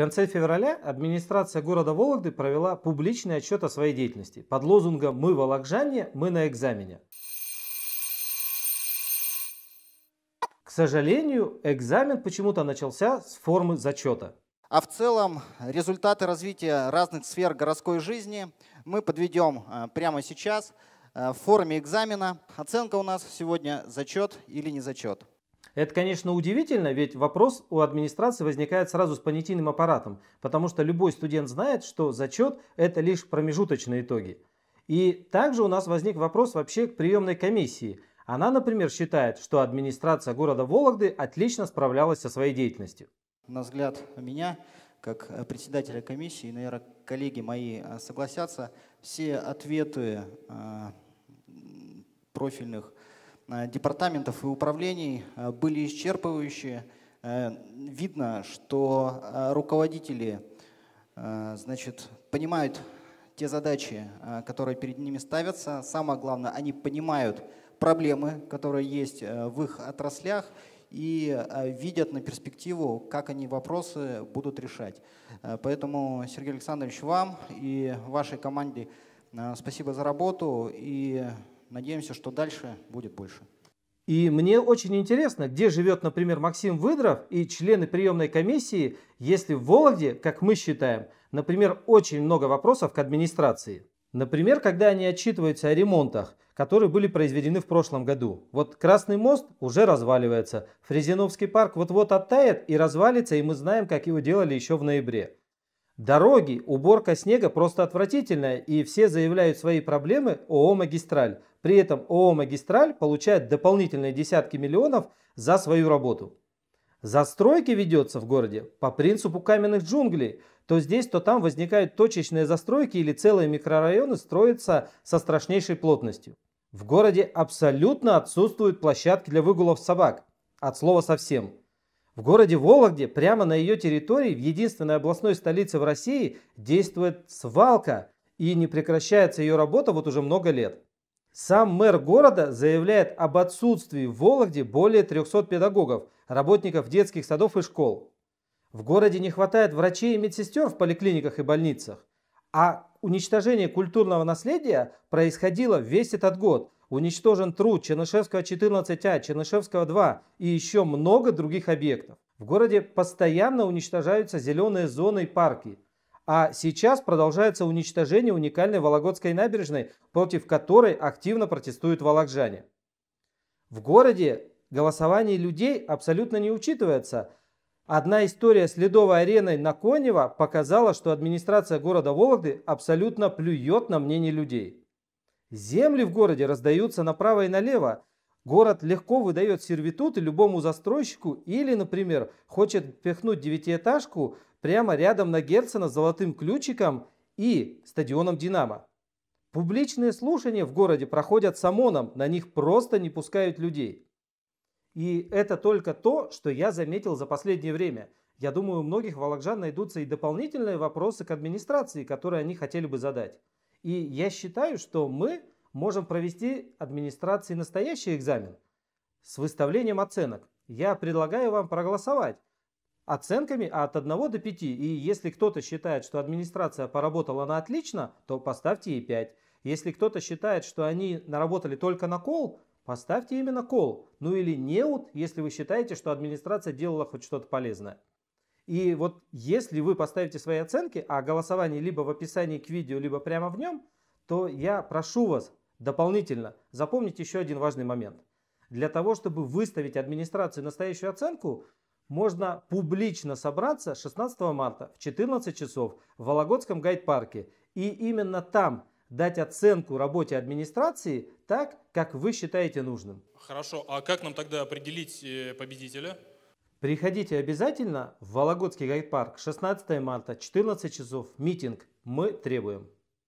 конце февраля администрация города Вологды провела публичный отчет о своей деятельности под лозунгом «Мы волокжане, мы на экзамене». К сожалению, экзамен почему-то начался с формы зачета. А в целом результаты развития разных сфер городской жизни мы подведем э, прямо сейчас э, в форме экзамена. Оценка у нас сегодня зачет или не зачет. Это, конечно, удивительно, ведь вопрос у администрации возникает сразу с понятийным аппаратом, потому что любой студент знает, что зачет – это лишь промежуточные итоги. И также у нас возник вопрос вообще к приемной комиссии – она, например, считает, что администрация города Вологды отлично справлялась со своей деятельностью. На взгляд меня, как председателя комиссии, наверное, коллеги мои э, согласятся, все ответы э, профильных департаментов и управлений были исчерпывающие. Видно, что руководители значит, понимают те задачи, которые перед ними ставятся. Самое главное, они понимают, проблемы, которые есть э, в их отраслях, и э, видят на перспективу, как они вопросы будут решать. Э, поэтому, Сергей Александрович, вам и вашей команде спасибо за работу, и надеемся, что дальше будет больше. И мне очень интересно, где живет, например, Максим Выдров и члены приемной комиссии, если в Вологде, как мы считаем, например, очень много вопросов к администрации. Например, когда они отчитываются о ремонтах, которые были произведены в прошлом году. Вот Красный мост уже разваливается, Фрезеновский парк вот-вот оттает и развалится, и мы знаем, как его делали еще в ноябре. Дороги, уборка снега просто отвратительная, и все заявляют свои проблемы ООО «Магистраль». При этом ООО «Магистраль» получает дополнительные десятки миллионов за свою работу. Застройки ведется в городе по принципу каменных джунглей – то здесь, то там возникают точечные застройки или целые микрорайоны строятся со страшнейшей плотностью. В городе абсолютно отсутствуют площадки для выгулов собак. От слова совсем. В городе Вологде, прямо на ее территории, в единственной областной столице в России, действует свалка и не прекращается ее работа вот уже много лет. Сам мэр города заявляет об отсутствии в Вологде более 300 педагогов, работников детских садов и школ. В городе не хватает врачей и медсестер в поликлиниках и больницах. А уничтожение культурного наследия происходило весь этот год. Уничтожен труд Чернышевского 14А, Чернышевского 2 и еще много других объектов. В городе постоянно уничтожаются зеленые зоны и парки. А сейчас продолжается уничтожение уникальной Вологодской набережной, против которой активно протестуют волокжане. В городе голосование людей абсолютно не учитывается – Одна история с ледовой ареной на Конево показала, что администрация города Вологды абсолютно плюет на мнение людей. Земли в городе раздаются направо и налево. Город легко выдает сервитуты любому застройщику или, например, хочет пихнуть девятиэтажку прямо рядом на Герцена с золотым ключиком и стадионом «Динамо». Публичные слушания в городе проходят с ОМОНом, на них просто не пускают людей. И это только то, что я заметил за последнее время. Я думаю, у многих волокжан найдутся и дополнительные вопросы к администрации, которые они хотели бы задать. И я считаю, что мы можем провести администрации настоящий экзамен с выставлением оценок. Я предлагаю вам проголосовать оценками от 1 до 5. И если кто-то считает, что администрация поработала на отлично, то поставьте ей 5. Если кто-то считает, что они наработали только на кол, Поставьте именно кол, ну или неут, если вы считаете, что администрация делала хоть что-то полезное. И вот если вы поставите свои оценки, а голосование либо в описании к видео, либо прямо в нем, то я прошу вас дополнительно запомнить еще один важный момент. Для того, чтобы выставить администрации настоящую оценку, можно публично собраться 16 марта в 14 часов в Вологодском гайд-парке. И именно там дать оценку работе администрации так, как вы считаете нужным. Хорошо, а как нам тогда определить э, победителя? Приходите обязательно в Вологодский гайд-парк 16 марта, 14 часов, митинг. Мы требуем.